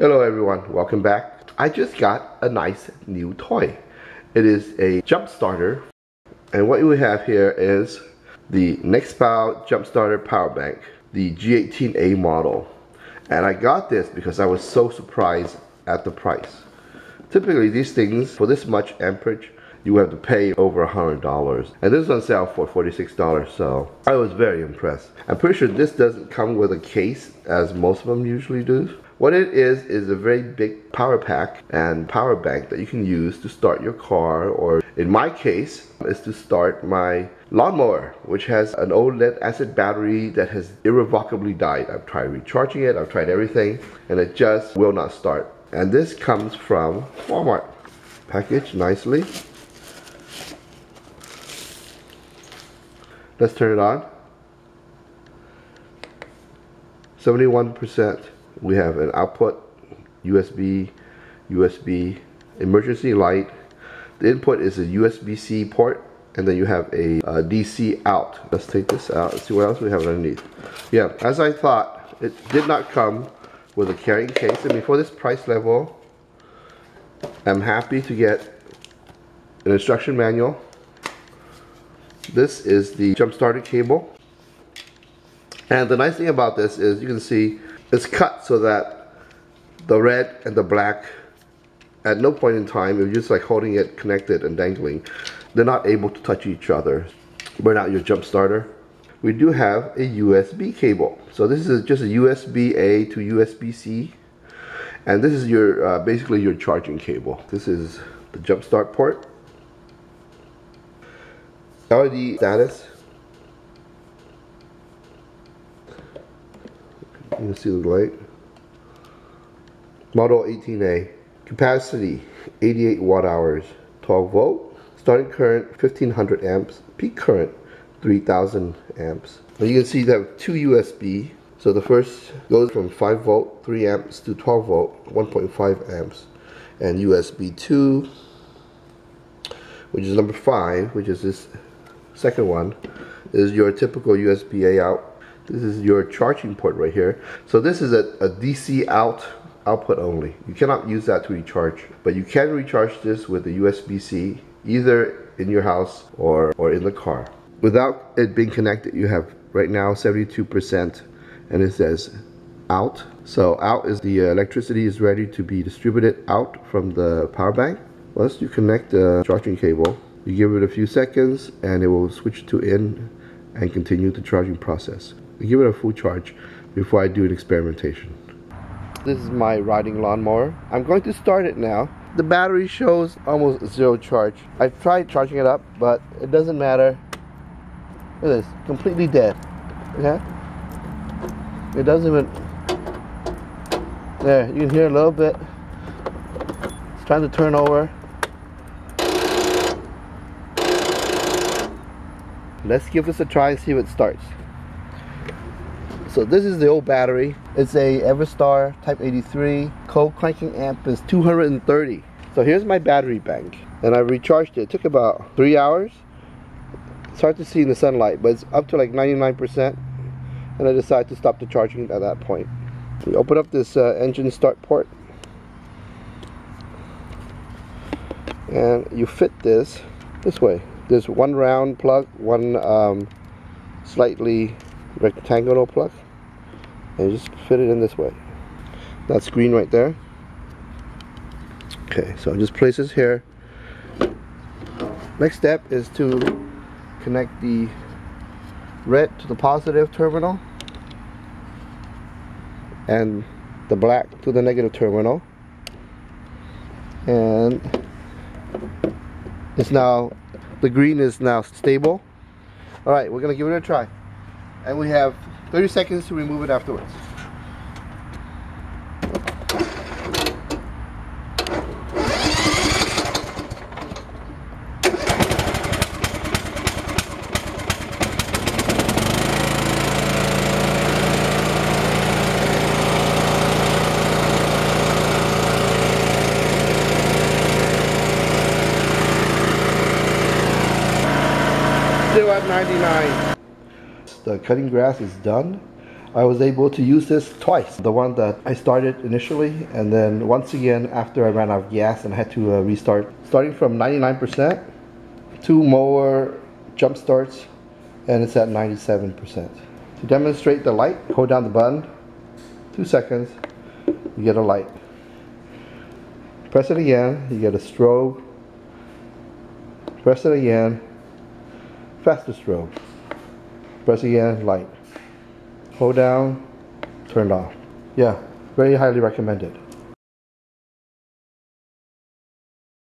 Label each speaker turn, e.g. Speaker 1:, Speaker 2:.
Speaker 1: everyone, welcome back. I just got a nice new toy. It is a jump starter and what we have here is the NEXPOW jump starter power bank, the G18A model. And I got this because I was so surprised at the price. Typically these things for this much amperage you have to pay over a hundred dollars and this is on sale for 46 dollars so I was very impressed I'm pretty sure this doesn't come with a case as most of them usually do what it is is a very big power pack and power bank that you can use to start your car or in my case is to start my lawnmower which has an old lead acid battery that has irrevocably died. I've tried recharging it, I've tried everything and it just will not start. And this comes from Walmart. Packaged nicely. Let's turn it on. 71%. We have an output, USB, USB, emergency light. The input is a USB-C port and then you have a, a, DC out. Let's take this out and see what else we have underneath. Yeah, as I thought, it did not come with a carrying case. I mean, for this price level, I'm happy to get an instruction manual this is the jump starter cable. And the nice thing about this is you can see it's cut so that the red and the black at no point in time, you're just like holding it connected and dangling, they're not able to touch each other. Burn out your jump starter. We do have a USB cable. So this is just a USB-A to USB-C. And this is your uh, basically your charging cable. This is the jump start port. LED status. You can see the light. Model 18A. Capacity 88 watt hours, 12 volt. Starting current 1500 amps. Peak current 3000 amps. Now you can see that two USB. So the first goes from 5 volt, 3 amps to 12 volt, 1.5 amps. And USB 2, which is number 5, which is this second one is your typical USB-A out. This is your charging port right here. So this is a, a DC out output only. You cannot use that to recharge, but you can recharge this with a USB-C either in your house or, or in the car. Without it being connected, you have right now 72% and it says out. So out is the electricity is ready to be distributed out from the power bank. Once you connect the charging cable, you give it a few seconds and it will switch to in and continue the charging process. Give it a full charge before I do an experimentation. This is my riding lawnmower. I'm going to start it now. The battery shows almost zero charge. I've tried charging it up, but it doesn't matter. Look at this, completely dead. Okay? It doesn't even... There, you can hear a little bit. It's trying to turn over. let's give this a try and see if it starts so this is the old battery. It's a EverStart type 83 cold cranking amp is 230 so here's my battery bank. And I recharged it. It took about three hours. It's hard to see in the sunlight but it's up to like 99% and I decided to stop the charging at that point. We open up this uh, engine start port. And you fit this this way. There's one round plug, one um, slightly rectangular plug, and just fit it in this way. That's green right there. Okay, so just place this here. Next step is to connect the red to the positive terminal and the black to the negative terminal and it's now the green is now stable. All right, we're gonna give it a try. And we have 30 seconds to remove it afterwards. still at 99. The cutting grass is done. I was able to use this twice. The one that I started initially, and then once again after I ran out of gas and I had to uh, restart. Starting from 99%, two more jump starts, and it's at 97%. To demonstrate the light, hold down the button, two seconds, you get a light. Press it again, you get a strobe. Press it again, faster strobe. Press again, light. Hold down, turned off. Yeah, very highly recommended.